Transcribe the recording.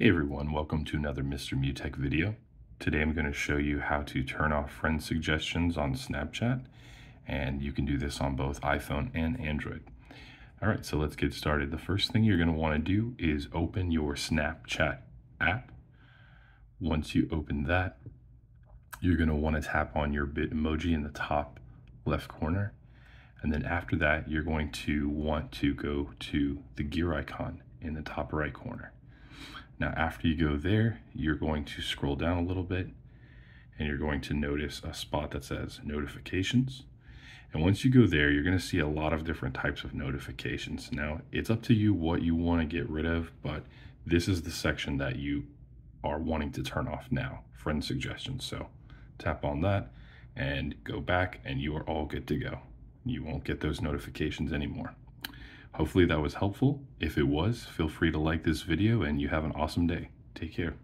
Hey everyone, welcome to another Mr. Mew Tech video. Today I'm going to show you how to turn off friend suggestions on Snapchat and you can do this on both iPhone and Android. Alright, so let's get started. The first thing you're going to want to do is open your Snapchat app. Once you open that, you're going to want to tap on your Bitmoji in the top left corner and then after that you're going to want to go to the gear icon in the top right corner. Now, after you go there, you're going to scroll down a little bit and you're going to notice a spot that says notifications. And once you go there, you're going to see a lot of different types of notifications. Now, it's up to you what you want to get rid of, but this is the section that you are wanting to turn off now, friend suggestions. So tap on that and go back and you are all good to go. You won't get those notifications anymore. Hopefully that was helpful. If it was, feel free to like this video and you have an awesome day. Take care.